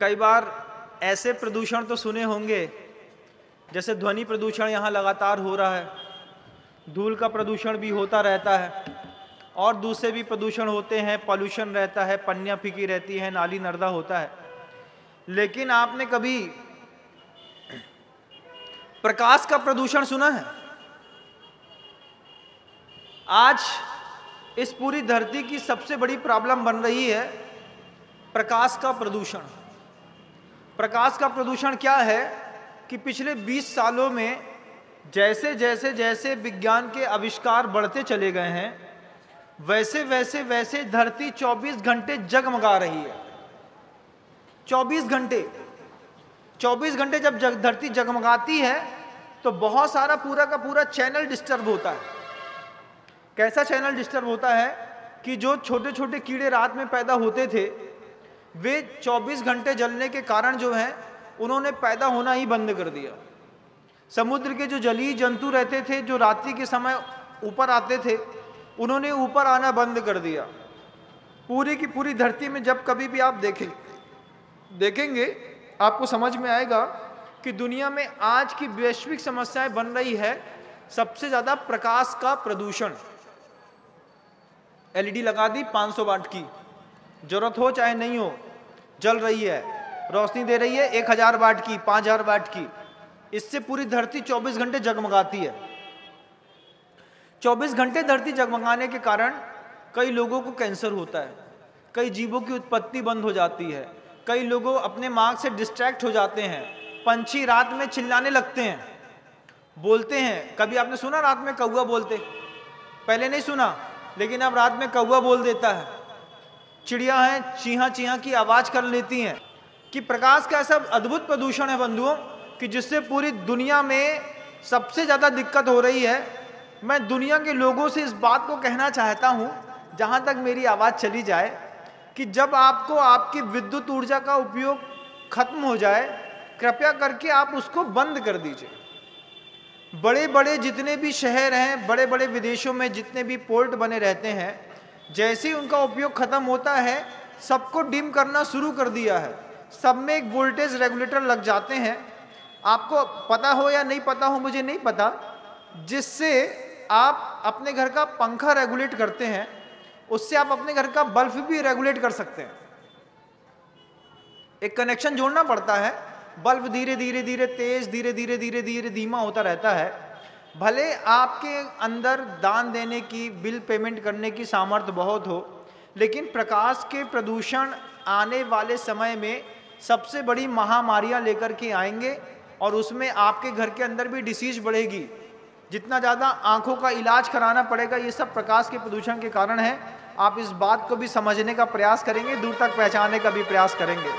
कई बार ऐसे प्रदूषण तो सुने होंगे, जैसे ध्वनि प्रदूषण यहाँ लगातार हो रहा है, धूल का प्रदूषण भी होता रहता है, और दूसरे भी प्रदूषण होते हैं पॉल्यूशन रहता है, पन्नियाँ फीकी रहती है, नाली नर्दा होता है। लेकिन आपने कभी प्रकाश का प्रदूषण सुना है? आज इस पूरी धरती की सबसे बड़ी प्रॉब्लम बन रही है प्रकाश का प्रदूषण। प्रकाश का प्रदूषण क्या है कि पिछले 20 सालों में जैसे जैसे जैसे विज्ञान के आविष्कार बढ़ते चले गए हैं वैसे वैसे वैसे धरती 24 घंटे जगमगा रही है। 24 घंटे 24 घंटे जब जग, धरती जगमगाती है तो बहुत सारा पूरा का पूरा चैनल डिस्टर्ब होता है। कैसा चैनल डिस्टर्ब होता है कि जो छोटे छोटे कीड़े रात में पैदा होते थे वे 24 घंटे जलने के कारण जो है, उन्होंने पैदा होना ही बंद कर दिया। समुद्र के जो जलीय जंतु रहते थे, जो रात्रि के समय ऊपर आते थे, उन्होंने ऊपर आना बंद कर दिया। पूरी की पूरी धरती में जब कभी भी आप देखें, देखेंगे, आपको समझ में आएगा कि दुनिया में आज की वैश्विक समस्याएँ बन रही है सबसे ज़्यादा प्रकाश का प्रदूषण। एलईडी लगा दी 500 वाट की। ज़रूरत हो चाहे नहीं हो, जल रही है, रोशनी दे रही है 1000 वाट की 5000 वाट की। इससे पूरी धरती 24 घंटे जगमगाती है। 24 घंटे धरती जगमगाने के कारण कई लोगों को कैंसर होता है, कई जीवों की उत्पत्ति बंद हो जाती है, कई लोगों अपने मार्ग से डिस्ट्रैक्ट हो जाते हैं, पंछी रात में चिल्लाने लगते हैं, बोलते हैं। कभी आपने सुना रात में कौआ बोलते? पहले नहीं सुना, लेकिन अब रात में कौआ बोल देता है। चिड़िया हैं, चीहा चीहा की आवाज़ कर लेती हैं कि प्रकाश का ऐसा अद्भुत प्रदूषण है बंधुओं कि जिससे पूरी दुनिया में सबसे ज़्यादा दिक्कत हो रही है। मैं दुनिया के लोगों से इस बात को कहना चाहता हूँ, जहाँ तक मेरी आवाज़ चली जाए, कि जब आपको आपकी विद्युत ऊर्जा का उपयोग खत्म हो जाए, कृपया करके आप उसको बंद कर दीजिए। बड़े बड़े जितने भी शहर हैं बड़े बड़े विदेशों में जितने भी पोर्ट बने रहते हैं जैसे ही उनका उपयोग खत्म होता है, सबको डिम करना शुरू कर दिया है। सब में एक वोल्टेज रेगुलेटर लग जाते हैं। आपको पता हो या नहीं पता हो, मुझे नहीं पता, जिससे आप अपने घर का पंखा रेगुलेट करते हैं, उससे आप अपने घर का बल्ब भी रेगुलेट कर सकते हैं। एक कनेक्शन जोड़ना पड़ता है। बल्ब धीरे धीरे धीरे तेज धीरे धीरे धीरे धीरे धीमा होता रहता है। भले आपके अंदर दान देने की, बिल पेमेंट करने की सामर्थ्य बहुत हो, लेकिन प्रकाश के प्रदूषण आने वाले समय में सबसे बड़ी महामारियाँ लेकर के आएँगे और उसमें आपके घर के अंदर भी डिसीज बढ़ेगी। जितना ज़्यादा आँखों का इलाज कराना पड़ेगा, ये सब प्रकाश के प्रदूषण के कारण है। आप इस बात को भी समझने का प्रयास करेंगे, दूर तक पहचानने का भी प्रयास करेंगे।